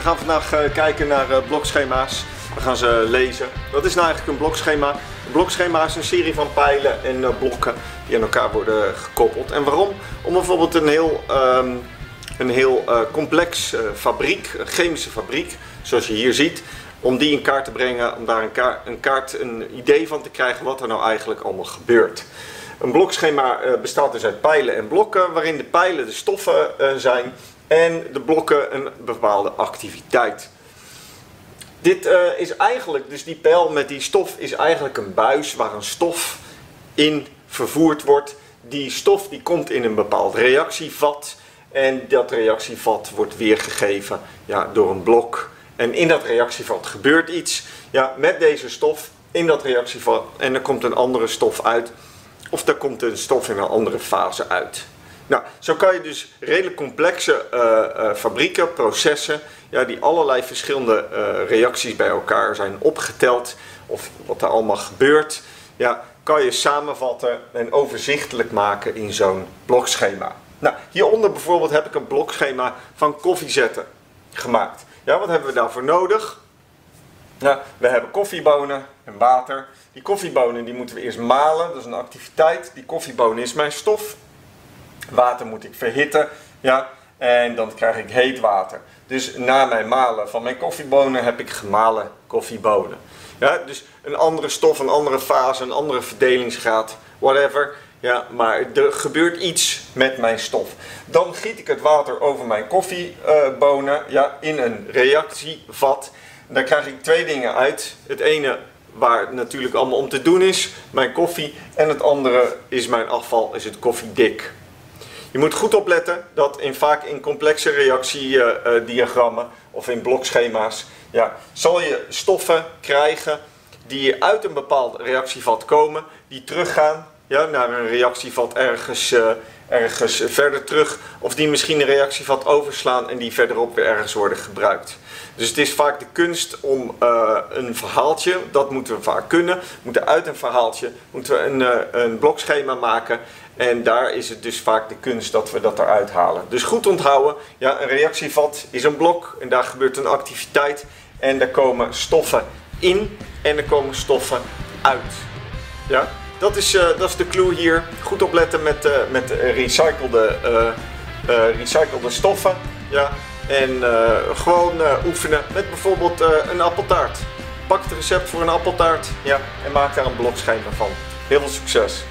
gaan vandaag eh, kijken naar uh, blokschema's. We gaan ze lezen. Wat is nou eigenlijk een blokschema? Een blokschema is een serie van pijlen en blokken die aan elkaar worden gekoppeld. En waarom? Om bijvoorbeeld een heel, um, een heel complex fabriek, een chemische fabriek, zoals je hier ziet, om die in kaart te brengen, om daar een, kaart, een, kaart, een idee van te krijgen wat er nou eigenlijk allemaal gebeurt. Een blokschema bestaat dus uit pijlen en blokken, waarin de pijlen de stoffen zijn en de blokken een bepaalde activiteit. Dit uh, is eigenlijk, dus die pijl met die stof is eigenlijk een buis waar een stof in vervoerd wordt. Die stof die komt in een bepaald reactievat en dat reactievat wordt weergegeven ja, door een blok. En in dat reactievat gebeurt iets ja, met deze stof in dat reactievat en er komt een andere stof uit. Of er komt een stof in een andere fase uit. Nou, zo kan je dus redelijk complexe uh, fabrieken, processen, ja, die allerlei verschillende uh, reacties bij elkaar zijn opgeteld, of wat er allemaal gebeurt, ja, kan je samenvatten en overzichtelijk maken in zo'n blokschema. Nou, hieronder bijvoorbeeld heb ik een blokschema van koffiezetten gemaakt. Ja, wat hebben we daarvoor nodig? Nou, we hebben koffiebonen en water. Die koffiebonen die moeten we eerst malen, dat is een activiteit. Die koffiebonen is mijn stof Water moet ik verhitten. Ja, en dan krijg ik heet water. Dus na mijn malen van mijn koffiebonen heb ik gemalen koffiebonen. Ja, dus een andere stof, een andere fase, een andere verdelingsgraad, whatever. Ja, maar er gebeurt iets met mijn stof. Dan giet ik het water over mijn koffiebonen ja, in een reactievat. Daar krijg ik twee dingen uit. Het ene waar het natuurlijk allemaal om te doen is, mijn koffie. En het andere is mijn afval, is het koffiedik. Je moet goed opletten dat in, vaak in complexe reactiediagrammen of in blokschema's ja, zal je stoffen krijgen die uit een bepaald reactievat komen, die teruggaan ja, naar een reactievat ergens, uh, ergens verder terug, of die misschien een reactievat overslaan en die verderop weer ergens worden gebruikt. Dus het is vaak de kunst om uh, een verhaaltje, dat moeten we vaak kunnen, moeten uit een verhaaltje moeten we een, uh, een blokschema maken en daar is het dus vaak de kunst dat we dat eruit halen. Dus goed onthouden, ja, een reactievat is een blok en daar gebeurt een activiteit en daar komen stoffen in en er komen stoffen uit. Ja, dat is, uh, dat is de clue hier. Goed opletten met, uh, met recyclede, uh, recyclede stoffen. Ja, en gewoon oefenen met bijvoorbeeld een appeltaart. Pak het recept voor een appeltaart ja, en maak daar een blokschema van. Heel veel succes!